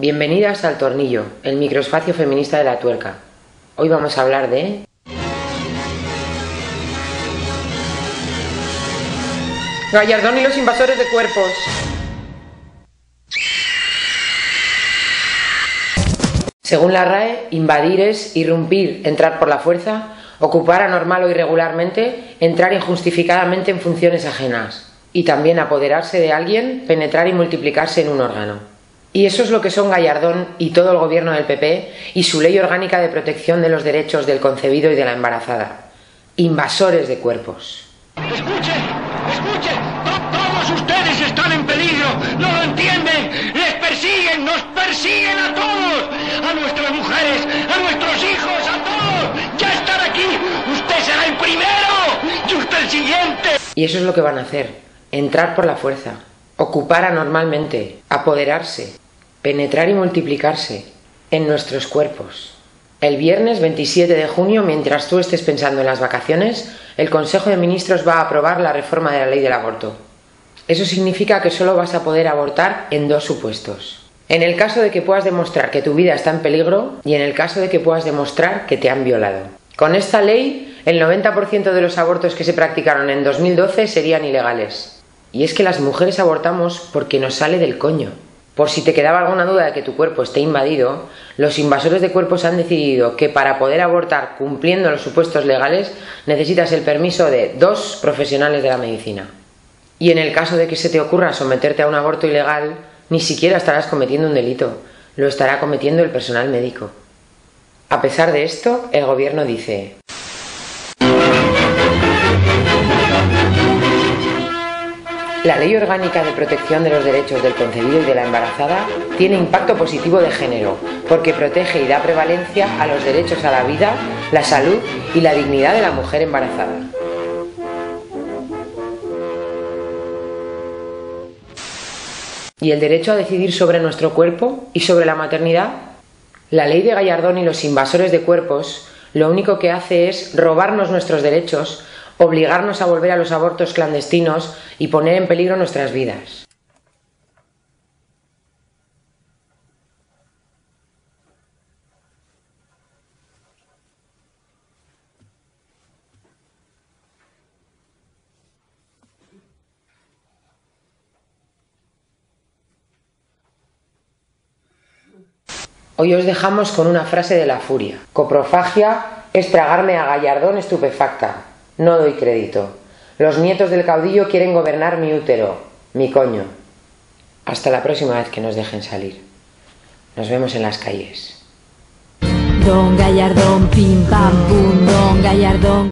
Bienvenidas al Tornillo, el microespacio feminista de la tuerca. Hoy vamos a hablar de... Gallardón y los invasores de cuerpos. Según la RAE, invadir es irrumpir, entrar por la fuerza, ocupar anormal o irregularmente, entrar injustificadamente en funciones ajenas y también apoderarse de alguien, penetrar y multiplicarse en un órgano. Y eso es lo que son Gallardón y todo el gobierno del PP y su ley orgánica de protección de los derechos del concebido y de la embarazada. Invasores de cuerpos. Escuchen, escuchen, todos ustedes están en peligro, no lo entienden, les persiguen, nos persiguen a todos, a nuestras mujeres, a nuestros hijos, a todos, ya están aquí, usted será el primero y usted el siguiente. Y eso es lo que van a hacer, entrar por la fuerza, ocupar anormalmente, apoderarse, penetrar y multiplicarse en nuestros cuerpos. El viernes 27 de junio, mientras tú estés pensando en las vacaciones, el Consejo de Ministros va a aprobar la reforma de la ley del aborto. Eso significa que solo vas a poder abortar en dos supuestos. En el caso de que puedas demostrar que tu vida está en peligro y en el caso de que puedas demostrar que te han violado. Con esta ley, el 90% de los abortos que se practicaron en 2012 serían ilegales. Y es que las mujeres abortamos porque nos sale del coño. Por si te quedaba alguna duda de que tu cuerpo esté invadido, los invasores de cuerpos han decidido que para poder abortar cumpliendo los supuestos legales necesitas el permiso de dos profesionales de la medicina. Y en el caso de que se te ocurra someterte a un aborto ilegal, ni siquiera estarás cometiendo un delito, lo estará cometiendo el personal médico. A pesar de esto, el gobierno dice La Ley Orgánica de Protección de los Derechos del Concebido y de la Embarazada tiene impacto positivo de género, porque protege y da prevalencia a los derechos a la vida, la salud y la dignidad de la mujer embarazada. ¿Y el derecho a decidir sobre nuestro cuerpo y sobre la maternidad? La ley de Gallardón y los invasores de cuerpos lo único que hace es robarnos nuestros derechos obligarnos a volver a los abortos clandestinos y poner en peligro nuestras vidas. Hoy os dejamos con una frase de la furia. Coprofagia es tragarme a Gallardón estupefacta, no doy crédito. Los nietos del caudillo quieren gobernar mi útero, mi coño. Hasta la próxima vez que nos dejen salir. Nos vemos en las calles. Don Gallardón, pim pam Don Gallardón.